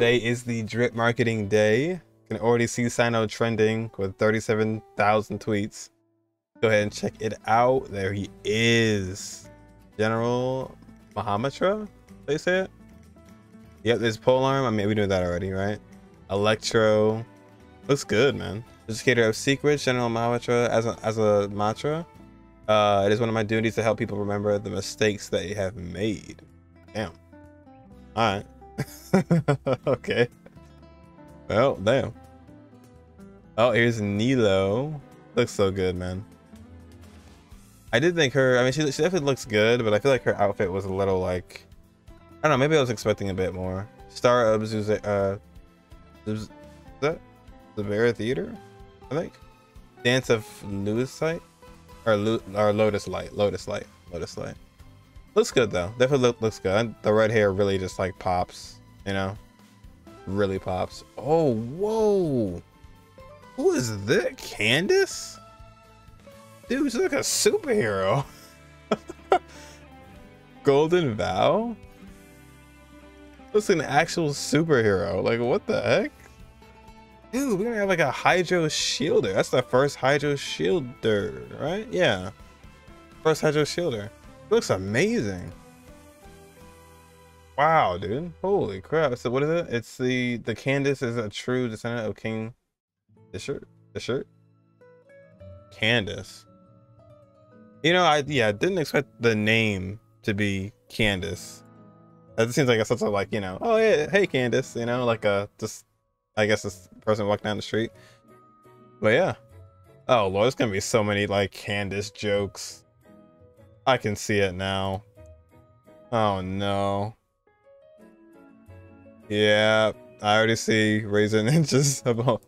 Today is the drip marketing day. You can already see Cyno trending with 37,000 tweets. Go ahead and check it out. There he is. General Mahamatra, they say it? Yep, there's polearm. I mean, we knew that already, right? Electro. Looks good, man. Judicator of Secrets, General Mahamatra as a, as a mantra. Uh, it is one of my duties to help people remember the mistakes they have made. Damn. All right. okay. Well, damn. Oh, here's Nilou. Looks so good, man. I did think her. I mean, she, she definitely looks good, but I feel like her outfit was a little like. I don't know. Maybe I was expecting a bit more. Star of Zuz, uh, is that the Bear Theater? I think. Dance of Lucite or, Lu or Lotus Light. Lotus Light. Lotus Light. Looks good though. Definitely look, looks good. The red hair really just like pops. You know, really pops. Oh, whoa! Who is that? Candace? Dude, she's like a superhero. Golden Vow? Looks like an actual superhero. Like, what the heck? Dude, we're gonna have like a Hydro Shielder. That's the first Hydro Shielder, right? Yeah. First Hydro Shielder. Looks amazing. Wow, dude. Holy crap. So what is it? It's the the Candace is a true descendant of King Deshret. The shirt? Candace. You know, I yeah, didn't expect the name to be Candace. It seems like it's such a like, you know, oh yeah, hey Candace, you know, like a just I guess this person walking down the street. But yeah. Oh lord, there's gonna be so many like Candace jokes. I can see it now. Oh no. Yeah, I already see Razor Ninjas about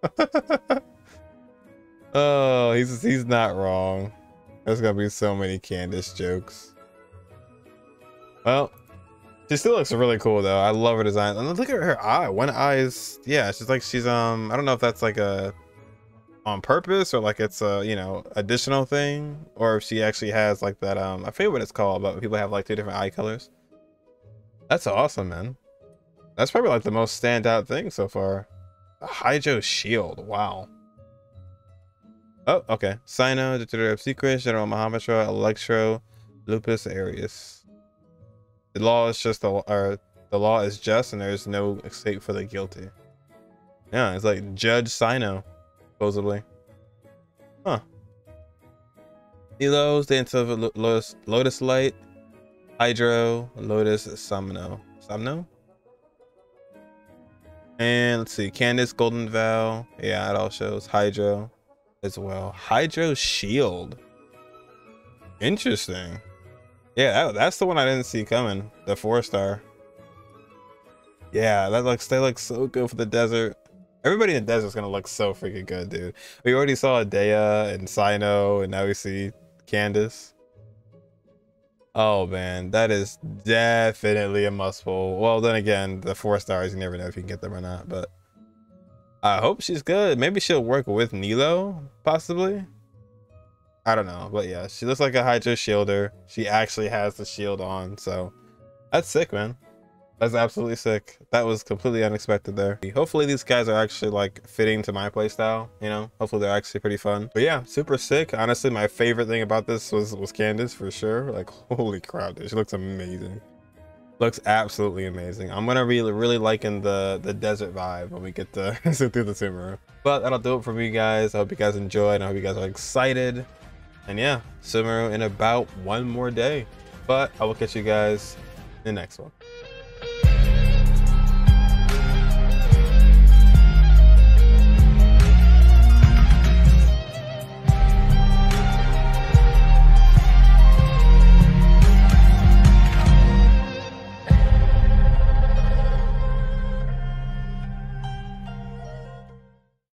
oh, he's he's not wrong. There's gonna be so many Candace jokes. Well, she still looks really cool though. I love her design. And look at her eye. One eye is yeah, she's like she's um I don't know if that's like a on purpose or like it's a you know additional thing or if she actually has like that um I forget what it's called, but people have like two different eye colors. That's awesome, man. That's probably like the most standout thing so far. A Hydro Shield. Wow. Oh, okay. Judicator of Secrets, General Mahamatra, Electro, Lupus Aureus. The law is just the or the law is just and there's no escape for the guilty. Yeah, it's like Judge Cyno, supposedly. Huh. Elos, Dance of Lotus, Lotus Light, Hydro, Lotus Somno. Somno? And let's see, Candace, Golden Vow. Yeah, it all shows Hydro as well. Hydro Shield. Interesting. Yeah, that, that's the one I didn't see coming. The four star. Yeah, that looks they look so good for the desert. Everybody in the desert is gonna look so freaking good, dude. We already saw Dehya and Cyno, and now we see Candace. Oh man, that is definitely a must pull. Well, then again, the four stars, you never know if you can get them or not, but I hope she's good. Maybe she'll work with Nilou, possibly. I don't know, but yeah, she looks like a Hydro Shielder. She actually has the shield on, so that's sick, man. That's absolutely sick. That was completely unexpected there. Hopefully these guys are actually like fitting to my playstyle, you know? Hopefully they're actually pretty fun. But yeah, super sick. Honestly, my favorite thing about this was, was Candace for sure. Like, holy crap, dude. She looks amazing. Looks absolutely amazing. I'm gonna be really liking the the desert vibe when we get to sit through the Sumeru. But that'll do it for me, guys. I hope you guys enjoyed. I hope you guys are excited. And yeah, Sumeru in about one more day. But I will catch you guys in the next one.